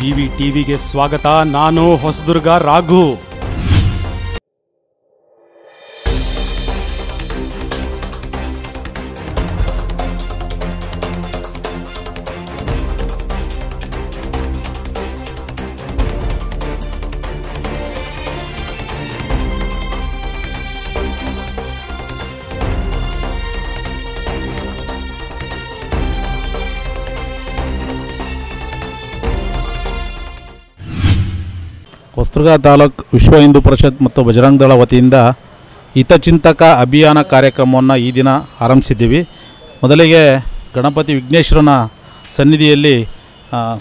GV ಟಿವಿಗೆ ಸ್ವಾಗತ. ನಾನು ಹೊಸದುರ್ಗ ರಾಘು. ಹೊಸದುರ್ಗ ತಾಲೂಕು ವಿಶ್ವ ಹಿಂದೂ ಪರಿಷತ್ ಮತ್ತು ಬಜರಂಗ ದಳ ವತಿಯಿಂದ ಹಿತಚಿಂತಕ ಅಭಿಯಾನ ಕಾರ್ಯಕ್ರಮವನ್ನು ಈ ದಿನ ಆರಂಭಿಸಿದ್ದೀವಿ. ಮೊದಲಿಗೆ ಗಣಪತಿ ವಿಘ್ನೇಶ್ವರನ ಸನ್ನಿಧಿಯಲ್ಲಿ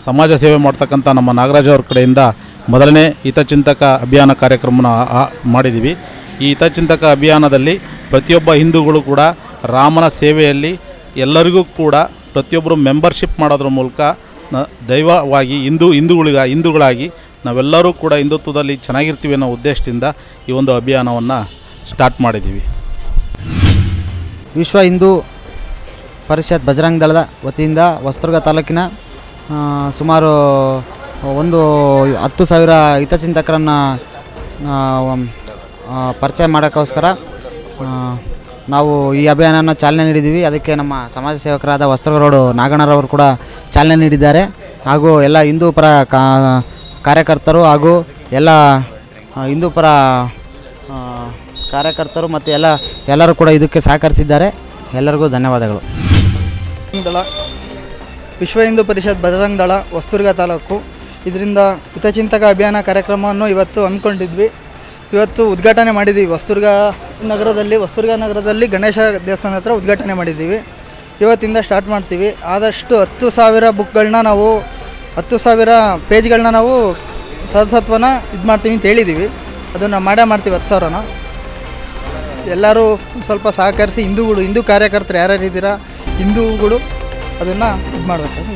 ಸಮಾಜ ಸೇವೆ ಮಾಡ್ತಕ್ಕಂಥ ನಮ್ಮ ನಾಗರಾಜ್ ಅವ್ರ ಕಡೆಯಿಂದ ಮೊದಲನೇ ಹಿತಚಿಂತಕ ಅಭಿಯಾನ ಕಾರ್ಯಕ್ರಮನ ಮಾಡಿದ್ದೀವಿ. ಈ ಹಿತಚಿಂತಕ ಅಭಿಯಾನದಲ್ಲಿ ಪ್ರತಿಯೊಬ್ಬ ಹಿಂದೂಗಳು ಕೂಡ ರಾಮನ ಸೇವೆಯಲ್ಲಿ ಎಲ್ಲರಿಗೂ ಕೂಡ ಪ್ರತಿಯೊಬ್ಬರು ಮೆಂಬರ್ಶಿಪ್ ಮಾಡೋದ್ರ ಮೂಲಕ ದೈವವಾಗಿ ಹಿಂದೂ ಹಿಂದೂಗಳಿಗ ಹಿಂದೂಗಳಾಗಿ ನಾವೆಲ್ಲರೂ ಕೂಡ ಹಿಂದುತ್ವದಲ್ಲಿ ಚೆನ್ನಾಗಿರ್ತೀವಿ ಅನ್ನೋ ಉದ್ದೇಶದಿಂದ ಈ ಒಂದು ಅಭಿಯಾನವನ್ನು ಸ್ಟಾರ್ಟ್ ಮಾಡಿದ್ದೀವಿ. ವಿಶ್ವ ಹಿಂದೂ ಪರಿಷತ್ ಬಜರಂಗ ದಳದ ವತಿಯಿಂದ ವಸ್ತುರ್ಗ ತಾಲೂಕಿನ ಸುಮಾರು ಒಂದು ಹತ್ತು ಸಾವಿರ ಹಿತಚಿಂತಕರನ್ನು ಪರಿಚಯ ಮಾಡೋಕ್ಕೋಸ್ಕರ ನಾವು ಈ ಅಭಿಯಾನನ ಚಾಲನೆ ನೀಡಿದ್ದೀವಿ. ಅದಕ್ಕೆ ನಮ್ಮ ಸಮಾಜ ಸೇವಕರಾದ ವಸ್ತ್ರಗ ರೋಡು ನಾಗಣ್ಣರವರು ಕೂಡ ಚಾಲನೆ ನೀಡಿದ್ದಾರೆ. ಹಾಗೂ ಎಲ್ಲ ಹಿಂದೂ ಪರ ಕಾ ಕಾರ್ಯಕರ್ತರು ಹಾಗೂ ಎಲ್ಲ ಹಿಂದೂ ಪರ ಕಾರ್ಯಕರ್ತರು ಮತ್ತು ಎಲ್ಲ, ಎಲ್ಲರೂ ಕೂಡ ಇದಕ್ಕೆ ಸಹಕರಿಸಿದ್ದಾರೆ. ಎಲ್ಲರಿಗೂ ಧನ್ಯವಾದಗಳು. ದಳ ವಿಶ್ವ ಹಿಂದೂ ಪರಿಷತ್ ಬಜರಂಗ ದಳ ಹೊಸದುರ್ಗ ತಾಲೂಕು. ಇದರಿಂದ ಹಿತಚಿಂತಕ ಅಭಿಯಾನ ಕಾರ್ಯಕ್ರಮವನ್ನು ಇವತ್ತು ಅಂದ್ಕೊಂಡಿದ್ವಿ ಇವತ್ತು ಉದ್ಘಾಟನೆ ಮಾಡಿದ್ದೀವಿ ಹೊಸದುರ್ಗ ನಗರದಲ್ಲಿ ಹೊಸದುರ್ಗ ನಗರದಲ್ಲಿ ಗಣೇಶ ದೇವಸ್ಥಾನ ಹತ್ರ ಉದ್ಘಾಟನೆ ಮಾಡಿದ್ದೀವಿ. ಇವತ್ತಿಂದ ಸ್ಟಾರ್ಟ್ ಮಾಡ್ತೀವಿ. ಆದಷ್ಟು ಹತ್ತು ಸಾವಿರ ಬುಕ್ಗಳನ್ನ ನಾವು ಹತ್ತು ಸಾವಿರ ಪೇಜ್ಗಳನ್ನ ನಾವು ಸದಸತ್ವನ ಇದು ಮಾಡ್ತೀವಿ ಅಂತ ಹೇಳಿದ್ದೀವಿ ಅದನ್ನು ಮಾಡೇ ಮಾಡ್ತೀವಿ ಹತ್ತು ಸಾವಿರನ. ಎಲ್ಲರೂ ಸ್ವಲ್ಪ ಸಹಕರಿಸಿ ಹಿಂದೂಗಳು, ಹಿಂದೂ ಕಾರ್ಯಕರ್ತರು ಯಾರ್ಯಾರು ಇದ್ದೀರಾ ಹಿಂದೂಗಳು ಅದನ್ನು ಇದು ಮಾಡಬೇಕಾಗಿ